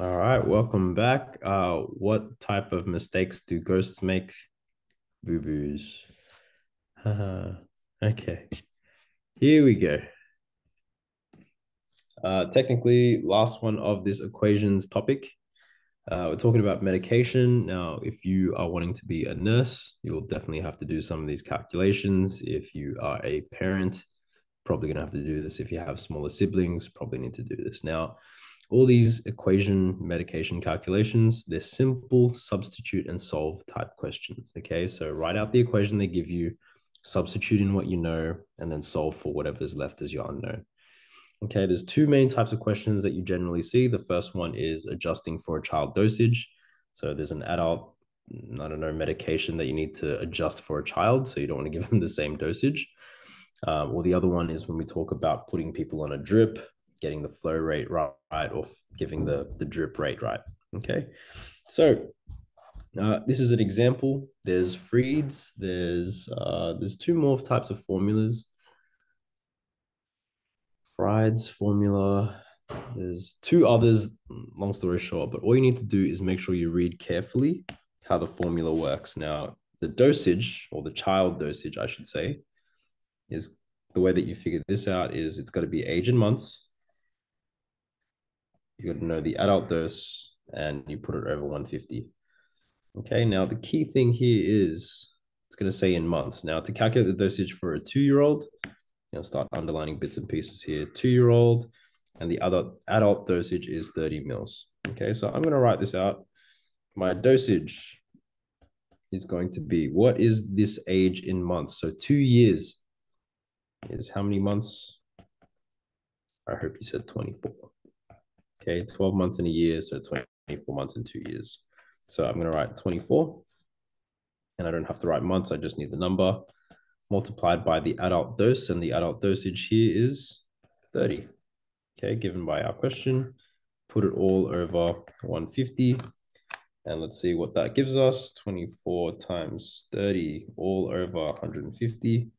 All right, welcome back. Uh, what type of mistakes do ghosts make? Boo boos. okay, here we go. Uh, technically, last one of this equations topic. Uh, we're talking about medication. Now, if you are wanting to be a nurse, you'll definitely have to do some of these calculations. If you are a parent, probably going to have to do this. If you have smaller siblings, probably need to do this. Now, all these equation medication calculations, they're simple substitute and solve type questions. Okay, so write out the equation they give you, substitute in what you know, and then solve for whatever's left as your unknown. Okay, there's two main types of questions that you generally see. The first one is adjusting for a child dosage. So there's an adult, I don't know, medication that you need to adjust for a child. So you don't want to give them the same dosage. Um, or the other one is when we talk about putting people on a drip getting the flow rate right, or giving the, the drip rate right. Okay. So uh, this is an example. There's Freed's, there's uh, there's two more types of formulas. Fried's formula. There's two others, long story short, but all you need to do is make sure you read carefully how the formula works. Now, the dosage, or the child dosage, I should say, is the way that you figure this out is it's got to be age in months you got to know the adult dose and you put it over 150. Okay, now the key thing here is it's going to say in months. Now to calculate the dosage for a two-year-old, you'll start underlining bits and pieces here. Two-year-old and the other adult dosage is 30 mils. Okay, so I'm going to write this out. My dosage is going to be, what is this age in months? So two years is how many months? I hope you said 24. Okay, 12 months in a year, so 24 months in two years. So I'm going to write 24, and I don't have to write months, I just need the number multiplied by the adult dose, and the adult dosage here is 30. Okay, given by our question, put it all over 150, and let's see what that gives us. 24 times 30 all over 150.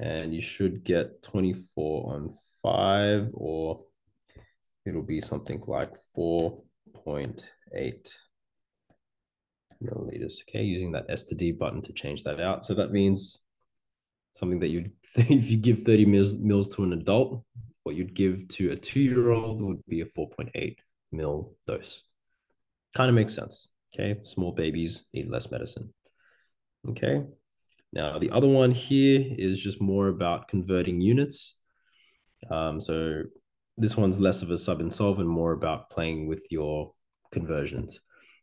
And you should get 24 on 5 or be something like 4.8 milliliters. Okay, using that S to D button to change that out. So that means something that you'd, if you give 30 mils, mils to an adult, what you'd give to a two-year-old would be a 4.8 mil dose. Kind of makes sense. Okay, small babies need less medicine. Okay, now the other one here is just more about converting units. Um, so this one's less of a sub and solve and more about playing with your conversions.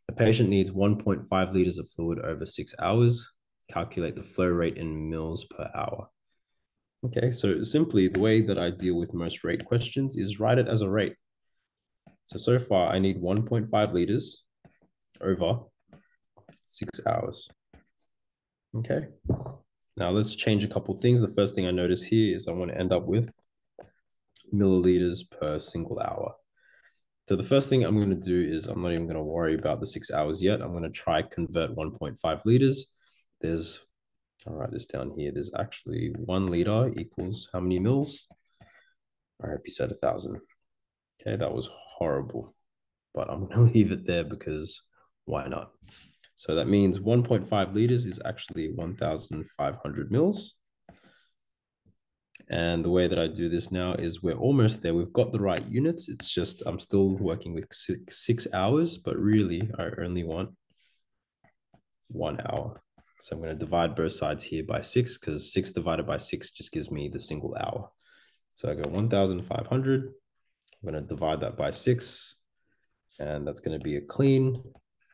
A patient needs 1.5 liters of fluid over six hours. Calculate the flow rate in mils per hour. Okay, so simply the way that I deal with most rate questions is write it as a rate. So, so far I need 1.5 liters over six hours. Okay, now let's change a couple things. The first thing I notice here is I want to end up with milliliters per single hour. So the first thing I'm going to do is I'm not even going to worry about the six hours yet. I'm going to try convert 1.5 liters. There's, I'll write this down here. There's actually one liter equals how many mils? I hope you said a thousand. Okay, that was horrible, but I'm going to leave it there because why not? So that means 1.5 liters is actually 1,500 mils. And the way that I do this now is we're almost there. We've got the right units. It's just I'm still working with six, six hours, but really I only want one hour. So I'm going to divide both sides here by six because six divided by six just gives me the single hour. So I go 1,500. I'm going to divide that by six. And that's going to be a clean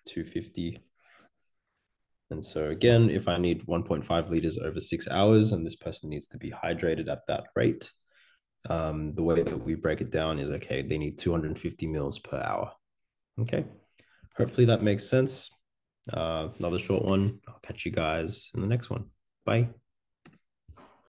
250 and so again, if I need 1.5 liters over six hours and this person needs to be hydrated at that rate, um, the way that we break it down is okay, they need 250 mils per hour. Okay. Hopefully that makes sense. Uh, another short one. I'll catch you guys in the next one. Bye.